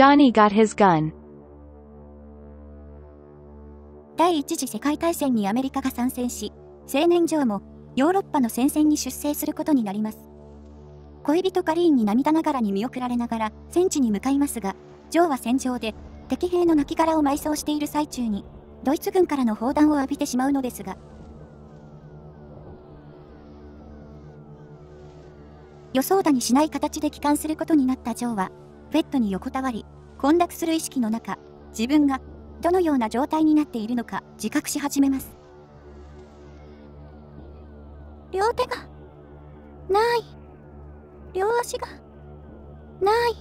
Johnny got his gun. 第一次世界大戦にアメリカが参戦し、青年ジョーもヨーロッパの戦線に出征することになります。恋人カリーンに涙ながらに見送られながら戦地に向かいますが、ジョーは戦場で敵兵の亡骸を埋葬している最中に、ドイツ軍からの砲弾を浴びてしまうのですが、予想だにしない形で帰還することになったジョーは、ベッドに横たわり、混濁する意識の中、自分がどのような状態になっているのか自覚し始めます。両手が、ない。両足が、ない。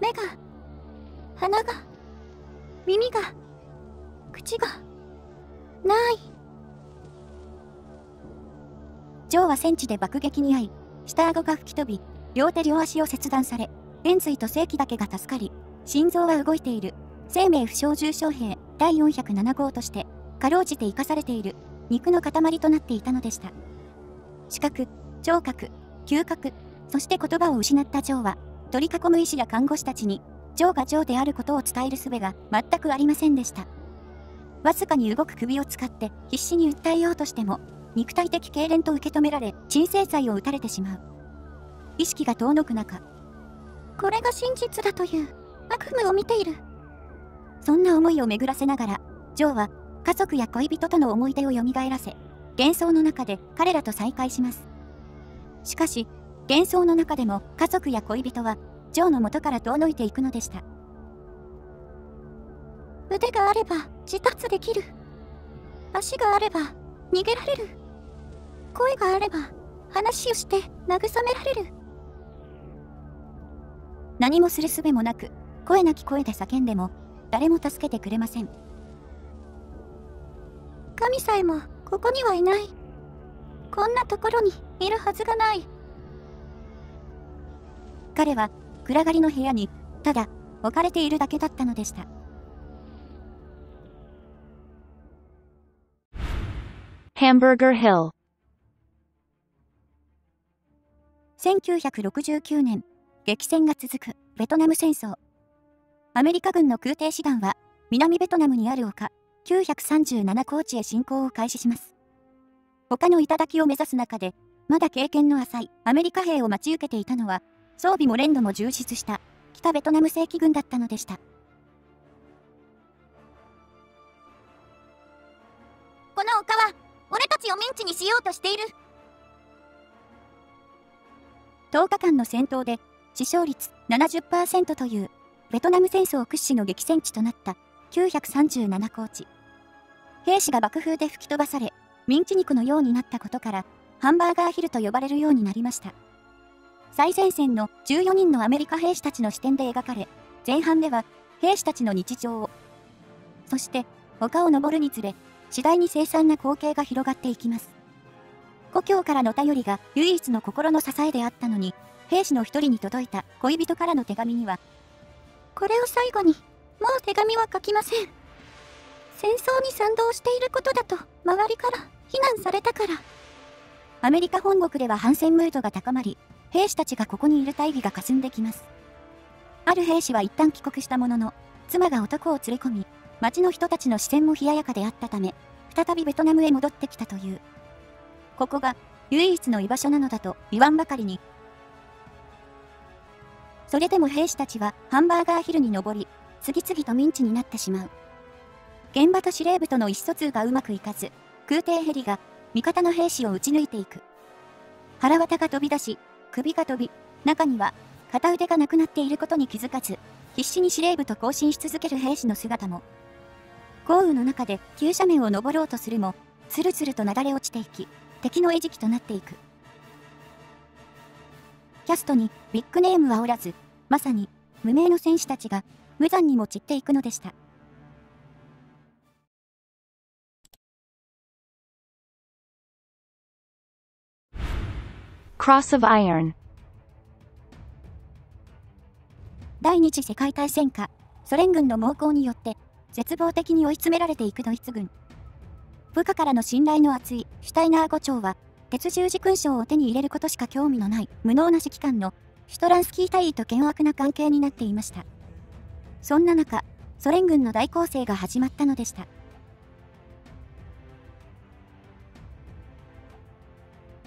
目が、鼻が、耳が、口が、ない。ジョーは戦地で爆撃に遭い、下顎が吹き飛び、両手両足を切断され、円髄と正規だけが助かり、心臓は動いている。生命負傷重傷兵第407号として、かろうじて生かされている肉の塊となっていたのでした。視覚、聴覚、嗅覚、そして言葉を失ったジョーは、取り囲む医師や看護師たちに、ジョーがジョーであることを伝える術が全くありませんでした。わずかに動く首を使って必死に訴えようとしても、肉体的痙攣と受け止められ、鎮静剤を打たれてしまう。意識が遠のく中、これが真実だという悪夢を見ている。そんな思いを巡らせながら、ジョーは家族や恋人との思い出を蘇らせ、幻想の中で彼らと再会します。しかし、幻想の中でも家族や恋人は、ジョーの元から遠のいていくのでした。腕があれば自殺できる。足があれば逃げられる。声があれば話をして慰められる。何もする術もなく、声なき声で叫んでも、誰も助けてくれません。神さえも、ここにはいない。こんなところにいるはずがない。彼は、暗がりの部屋に、ただ、置かれているだけだったのでした。Hamburger Hill 1969年激戦が続くベトナム戦争。アメリカ軍の空挺師団は南ベトナムにある丘937高地へ進行を開始します。他の頂を目指す中で、まだ経験の浅いアメリカ兵を待ち受けていたのは、装備も連度も充実した北ベトナム正規軍だったのでした。この丘は、俺たちをミンチにしようとしている。10日間の戦闘で死傷率70%というベトナム戦争屈指の激戦地となった937高地。兵士が爆風で吹き飛ばされ、ミンチ肉のようになったことから、ハンバーガーヒルと呼ばれるようになりました。最前線の14人のアメリカ兵士たちの視点で描かれ、前半では兵士たちの日常を、そして丘を登るにつれ、次第に凄惨な光景が広がっていきます。故郷からの頼りが唯一の心の支えであったのに、兵士の一人に届いた恋人からの手紙には、これを最後に、もう手紙は書きません。戦争に賛同していることだと、周りから非難されたから。アメリカ本国では反戦ムードが高まり、兵士たちがここにいる大義が霞んできます。ある兵士は一旦帰国したものの、妻が男を連れ込み、町の人たちの視線も冷ややかであったため、再びベトナムへ戻ってきたという。ここが唯一の居場所なのだと言わんばかりに、それでも兵士たちはハンバーガーヒルに登り、次々とミンチになってしまう。現場と司令部との意思疎通がうまくいかず、空挺ヘリが味方の兵士を撃ち抜いていく。腹渡が飛び出し、首が飛び、中には片腕がなくなっていることに気づかず、必死に司令部と交信し続ける兵士の姿も。豪雨の中で急斜面を登ろうとするも、スルスルとなだれ落ちていき、敵の餌食となっていく。キャストにビッグネームはおらず、まさに無名の戦士たちが無残にも散っていくのでした。Cross of Iron 第二次世界大戦下、ソ連軍の猛攻によって絶望的に追い詰められていくドイツ軍。部下からの信頼の厚いシュタイナー伍長は、鉄十字勲章を手に入れることしか興味のない無能な指揮官のシュトランスキー大尉と険悪な関係になっていました。そんな中、ソ連軍の大攻勢が始まったのでした。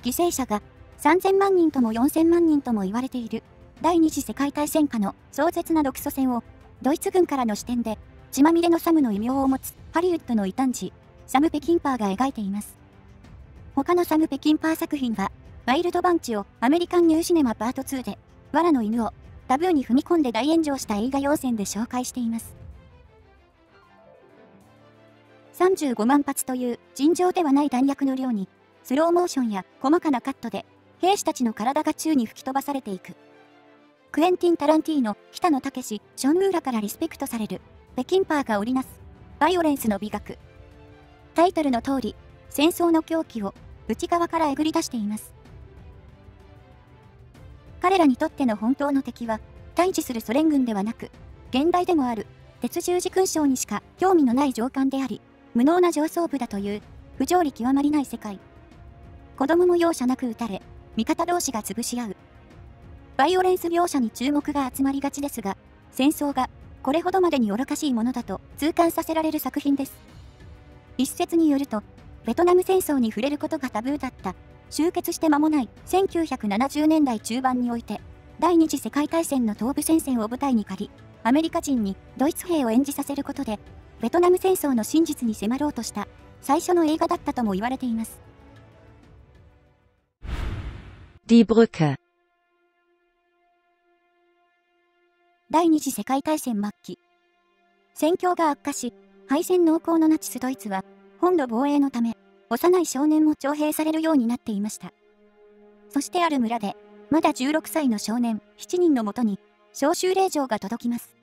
犠牲者が3000万人とも4000万人とも言われている第二次世界大戦下の壮絶な独ソ戦をドイツ軍からの視点で血まみれのサムの異名を持つハリウッドの異端児サム・ペキンパーが描いています。他のサム・ペキンパー作品はワイルドバンチをアメリカンニューシネマパート2で藁の犬をタブーに踏み込んで大炎上した映画要線で紹介しています。35万発という尋常ではない弾薬の量にスローモーションや細かなカットで兵士たちの体が宙に吹き飛ばされていく。クエンティン・タランティーノ、北野武、ション・ウーラからリスペクトされる、北京パーが織りなす、バイオレンスの美学。タイトルの通り、戦争の狂気を内側からえぐり出しています。彼らにとっての本当の敵は、対峙するソ連軍ではなく、現代でもある、鉄十字勲章にしか興味のない上官であり、無能な上層部だという、不条理極まりない世界。子供も容赦なく撃たれ、味方同士が潰し合う。バイオレンス描写に注目が集まりがちですが、戦争がこれほどまでに愚かしいものだと痛感させられる作品です。一説によると、ベトナム戦争に触れることがタブーだった終結して間もない1970年代中盤において、第二次世界大戦の東部戦線を舞台に借り、アメリカ人にドイツ兵を演じさせることで、ベトナム戦争の真実に迫ろうとした最初の映画だったとも言われています。Die Brücke 第二次世界大戦末期。戦況が悪化し、敗戦濃厚のナチスドイツは、本土防衛のため、幼い少年も徴兵されるようになっていました。そしてある村で、まだ16歳の少年7人のもとに、召集令状が届きます。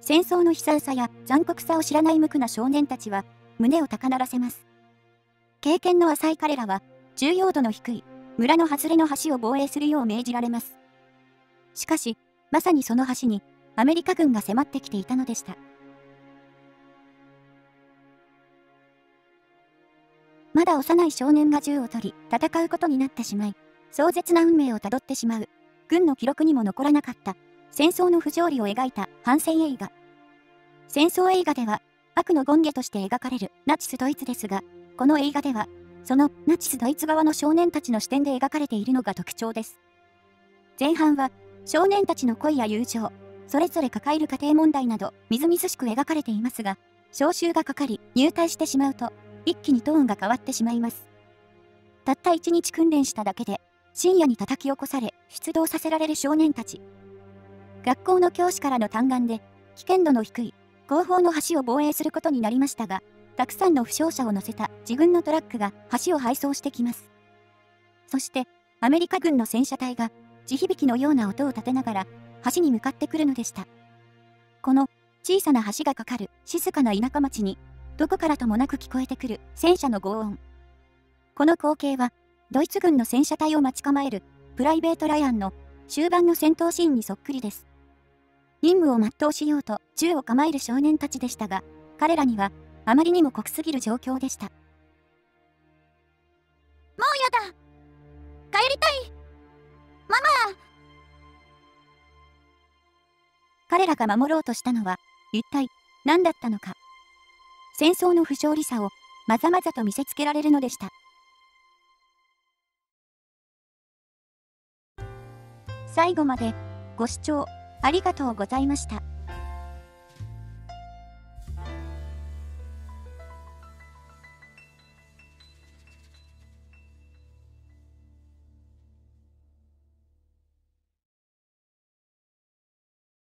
戦争の悲惨さや残酷さを知らない無垢な少年たちは、胸を高鳴らせます。経験の浅い彼らは、重要度の低い村の外れの橋を防衛するよう命じられます。しかし、まさにその橋にアメリカ軍が迫ってきていたのでした。まだ幼い少年が銃を取り、戦うことになってしまい、壮絶な運命をたどってしまう、軍の記録にも残らなかった戦争の不条理を描いた反戦映画。戦争映画では、悪の権下として描かれるナチスドイツですが、この映画ではそのナチスドイツ側の少年たちの視点で描かれているのが特徴です。前半は少年たちの恋や友情、それぞれ抱える家庭問題などみずみずしく描かれていますが、招集がかかり入隊してしまうと一気にトーンが変わってしまいます。たった一日訓練しただけで深夜に叩き起こされ出動させられる少年たち。学校の教師からの嘆願で危険度の低い後方の橋を防衛することになりましたが、たくさんの負傷者を乗せた自軍のトラックが橋を配送してきます。そして、アメリカ軍の戦車隊が地響きのような音を立てながら橋に向かってくるのでした。この小さな橋がかかる静かな田舎町にどこからともなく聞こえてくる戦車の轟音。この光景はドイツ軍の戦車隊を待ち構えるプライベート・ライアンの終盤の戦闘シーンにそっくりです。任務を全うしようと銃を構える少年たちでしたが、彼らにはあまりにも濃すぎる状況でした。もうやだ帰りたいママ彼らが守ろうとしたのは、一体何だったのか。戦争の不勝利さをまざまざと見せつけられるのでした。最後までご視聴ありがとうございました。